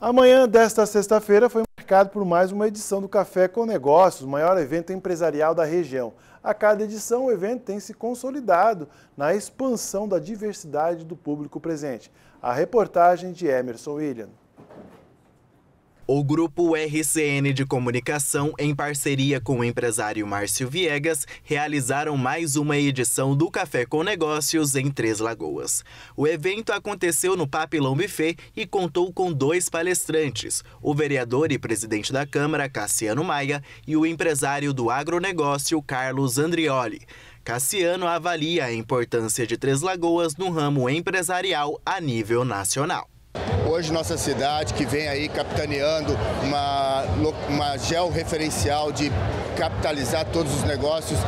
Amanhã desta sexta-feira foi marcado por mais uma edição do Café com Negócios, o maior evento empresarial da região. A cada edição, o evento tem se consolidado na expansão da diversidade do público presente. A reportagem de Emerson William. O grupo RCN de Comunicação, em parceria com o empresário Márcio Viegas, realizaram mais uma edição do Café com Negócios em Três Lagoas. O evento aconteceu no Papilão Buffet e contou com dois palestrantes, o vereador e presidente da Câmara, Cassiano Maia, e o empresário do agronegócio, Carlos Andrioli. Cassiano avalia a importância de Três Lagoas no ramo empresarial a nível nacional. Hoje nossa cidade que vem aí capitaneando uma, uma georreferencial de capitalizar todos os negócios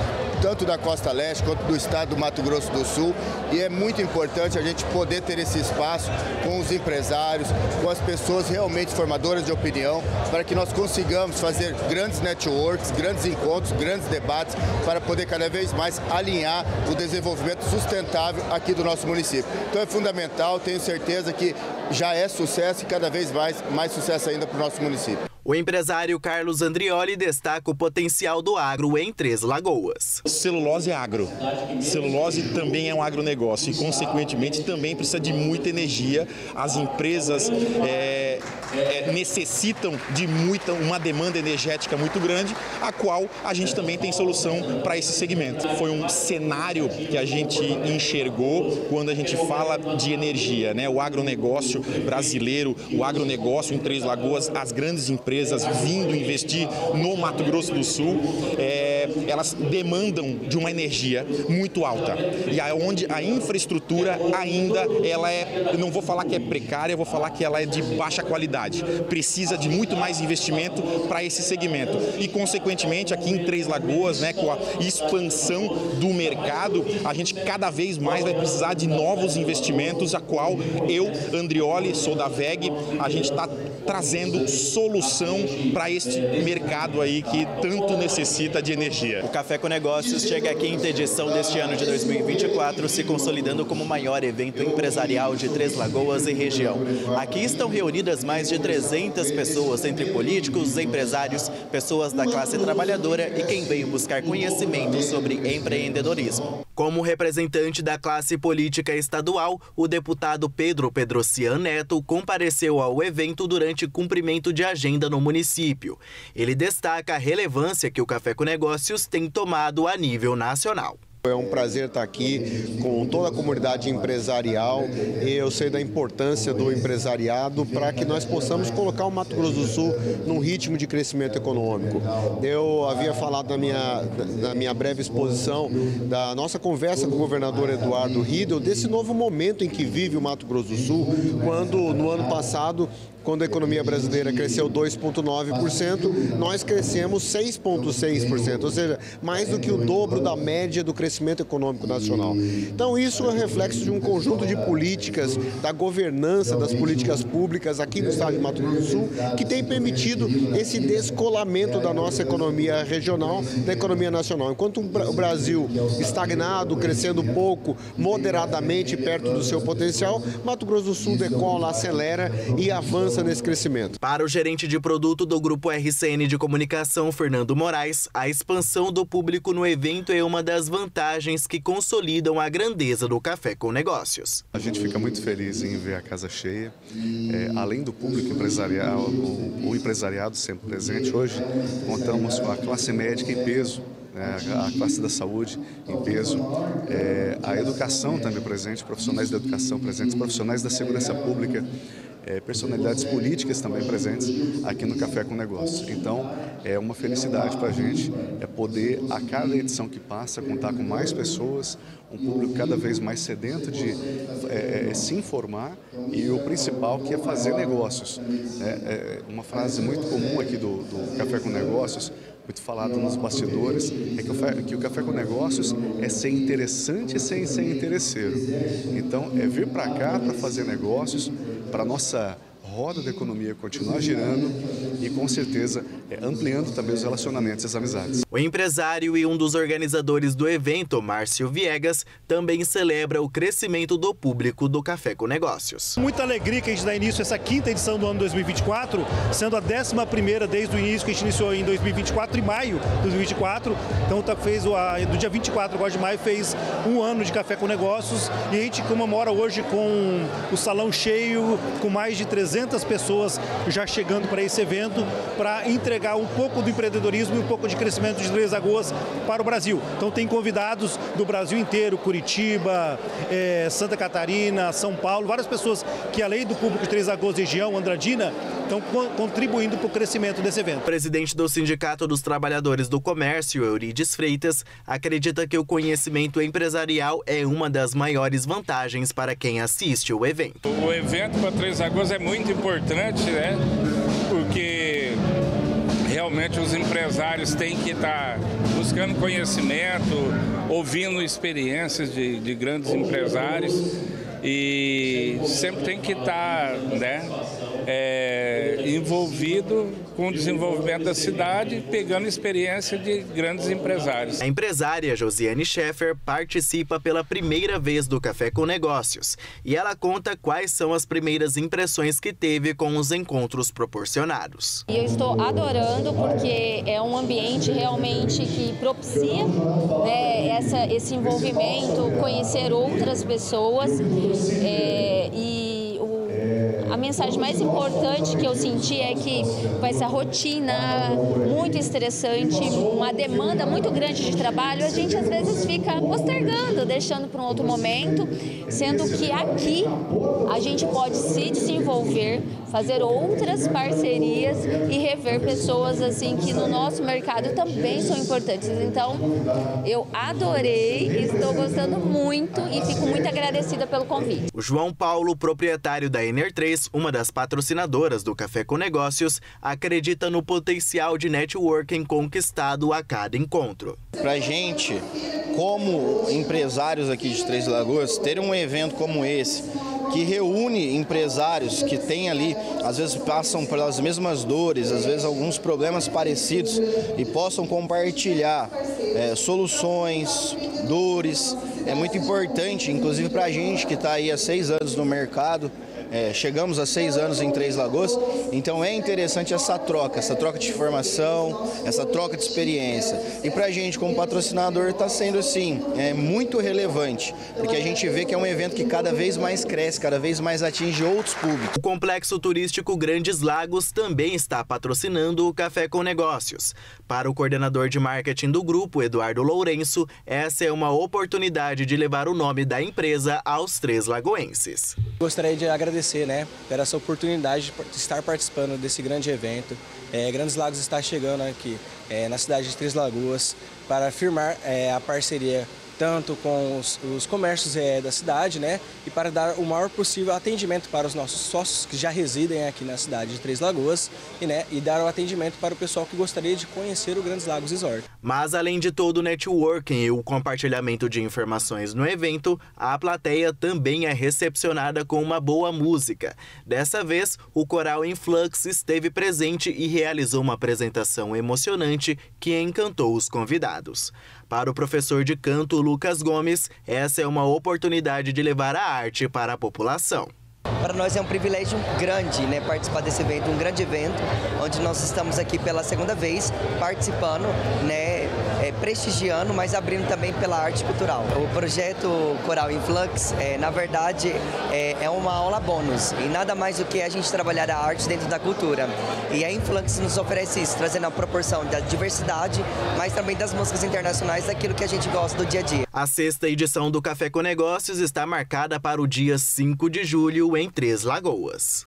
tanto da Costa Leste quanto do estado do Mato Grosso do Sul. E é muito importante a gente poder ter esse espaço com os empresários, com as pessoas realmente formadoras de opinião, para que nós consigamos fazer grandes networks, grandes encontros, grandes debates, para poder cada vez mais alinhar o desenvolvimento sustentável aqui do nosso município. Então é fundamental, tenho certeza que já é sucesso e cada vez mais, mais sucesso ainda para o nosso município. O empresário Carlos Andrioli destaca o potencial do agro em Três Lagoas. Celulose é agro. Celulose também é um agronegócio e, consequentemente, também precisa de muita energia. As empresas é, é, necessitam de muita, uma demanda energética muito grande, a qual a gente também tem solução para esse segmento. Foi um cenário que a gente enxergou quando a gente fala de energia, né? O agronegócio brasileiro, o agronegócio em Três Lagoas, as grandes empresas empresas vindo investir no Mato Grosso do Sul, é, elas demandam de uma energia muito alta. E aonde a infraestrutura ainda ela é, não vou falar que é precária, vou falar que ela é de baixa qualidade. Precisa de muito mais investimento para esse segmento. E consequentemente aqui em Três Lagoas, né, com a expansão do mercado, a gente cada vez mais vai precisar de novos investimentos, a qual eu, Andrioli, sou da VEG, a gente está trazendo solução para este mercado aí que tanto necessita de energia. O Café com Negócios chega à quinta edição deste ano de 2024, se consolidando como o maior evento empresarial de Três Lagoas e região. Aqui estão reunidas mais de 300 pessoas, entre políticos, empresários, pessoas da classe trabalhadora e quem veio buscar conhecimento sobre empreendedorismo. Como representante da classe política estadual, o deputado Pedro Pedrocian Neto compareceu ao evento durante cumprimento de agenda no município. Ele destaca a relevância que o Café com Negócios tem tomado a nível nacional. É um prazer estar aqui com toda a comunidade empresarial e eu sei da importância do empresariado para que nós possamos colocar o Mato Grosso do Sul num ritmo de crescimento econômico. Eu havia falado na minha, na minha breve exposição da nossa conversa com o governador Eduardo Riedel desse novo momento em que vive o Mato Grosso do Sul, quando no ano passado quando a economia brasileira cresceu 2,9%, nós crescemos 6,6%, ou seja, mais do que o dobro da média do crescimento econômico nacional. Então, isso é reflexo de um conjunto de políticas, da governança das políticas públicas aqui no estado de Mato Grosso do Sul, que tem permitido esse descolamento da nossa economia regional da economia nacional. Enquanto o Brasil estagnado, crescendo pouco, moderadamente perto do seu potencial, Mato Grosso do Sul decola, acelera e avança avança nesse crescimento. Para o gerente de produto do Grupo RCN de Comunicação, Fernando Moraes, a expansão do público no evento é uma das vantagens que consolidam a grandeza do Café com Negócios. A gente fica muito feliz em ver a casa cheia. É, além do público empresarial, o, o empresariado sempre presente, hoje contamos com a classe médica em peso né, a classe da saúde em peso, é, a educação também presente, profissionais da educação presentes, profissionais da segurança pública, é, personalidades políticas também presentes aqui no Café com Negócio. Então, é uma felicidade para a gente é poder, a cada edição que passa, contar com mais pessoas, um público cada vez mais sedento de é, é se informar e o principal que é fazer negócios. É, é uma frase muito comum aqui do, do Café com Negócios, muito falado nos bastidores, é que o, que o Café com Negócios é ser interessante sem ser interesseiro. Então, é vir para cá para fazer negócios, para nossa roda da economia continuar girando e com certeza ampliando também os relacionamentos e as amizades. O empresário e um dos organizadores do evento, Márcio Viegas, também celebra o crescimento do público do Café com Negócios. Muita alegria que a gente dá início a essa quinta edição do ano 2024, sendo a 11 primeira desde o início que a gente iniciou em 2024, em maio de 2024. Então tá, fez o, a, do dia 24 agora de maio fez um ano de Café com Negócios e a gente comemora hoje com o salão cheio, com mais de 300 pessoas já chegando para esse evento para entregar um pouco do empreendedorismo e um pouco de crescimento de Três Lagoas para o Brasil. Então tem convidados do Brasil inteiro, Curitiba, é, Santa Catarina, São Paulo, várias pessoas que além do público de Três Lagoas região, Andradina, estão contribuindo para o crescimento desse evento. O presidente do Sindicato dos Trabalhadores do Comércio, Eurides Freitas, acredita que o conhecimento empresarial é uma das maiores vantagens para quem assiste o evento. O evento para Três Lagoas é muito importante, né? Realmente os empresários têm que estar buscando conhecimento, ouvindo experiências de, de grandes empresários e sempre tem que estar né, é, envolvido com o desenvolvimento da cidade, pegando experiência de grandes empresários. A empresária Josiane Scheffer participa pela primeira vez do Café com Negócios e ela conta quais são as primeiras impressões que teve com os encontros proporcionados. Eu estou adorando porque é um ambiente realmente que propicia né, essa, esse envolvimento, conhecer outras pessoas é, e a mensagem mais importante que eu senti é que com essa rotina muito estressante, uma demanda muito grande de trabalho, a gente às vezes fica postergando, deixando para um outro momento, sendo que aqui a gente pode se desenvolver, fazer outras parcerias e rever pessoas assim que no nosso mercado também são importantes. Então, eu adorei, estou gostando muito e fico muito agradecida pelo convite. O João Paulo, proprietário da Ener 3, uma das patrocinadoras do Café com Negócios, acredita no potencial de networking conquistado a cada encontro. Pra gente, como empresários aqui de Três Lagoas, ter um evento como esse que reúne empresários que têm ali, às vezes passam pelas mesmas dores, às vezes alguns problemas parecidos e possam compartilhar é, soluções, dores. É muito importante, inclusive para a gente que está aí há seis anos no mercado, é, chegamos a seis anos em Três Lagoas, então é interessante essa troca, essa troca de informação, essa troca de experiência. E para a gente, como patrocinador, está sendo assim, é muito relevante, porque a gente vê que é um evento que cada vez mais cresce, cada vez mais atinge outros públicos. O Complexo Turístico Grandes Lagos também está patrocinando o Café com Negócios. Para o coordenador de marketing do grupo, Eduardo Lourenço, essa é uma oportunidade de levar o nome da empresa aos três lagoenses. Gostaria de agradecer agradecer né, por essa oportunidade de estar participando desse grande evento. É, Grandes Lagos está chegando aqui é, na cidade de Três Lagoas para firmar é, a parceria tanto com os, os comércios é, da cidade, né, e para dar o maior possível atendimento para os nossos sócios que já residem aqui na cidade de Três Lagoas e, né, e dar o atendimento para o pessoal que gostaria de conhecer o Grandes Lagos Resort. Mas além de todo o networking e o compartilhamento de informações no evento, a plateia também é recepcionada com uma boa música. Dessa vez, o coral Influx esteve presente e realizou uma apresentação emocionante que encantou os convidados. Para o professor de canto Lucas Gomes, essa é uma oportunidade de levar a arte para a população. Para nós é um privilégio grande né, participar desse evento, um grande evento, onde nós estamos aqui pela segunda vez participando né, prestigiando, mas abrindo também pela arte cultural. O projeto Coral Influx, é, na verdade, é, é, uma aula bônus e nada mais do que a gente trabalhar a arte dentro da cultura. E a Influx nos oferece isso, trazendo a proporção da diversidade, mas também das músicas internacionais, daquilo que a gente gosta do dia a dia. A sexta edição do Café com Negócios está marcada para o dia 5 de julho em Três Lagoas.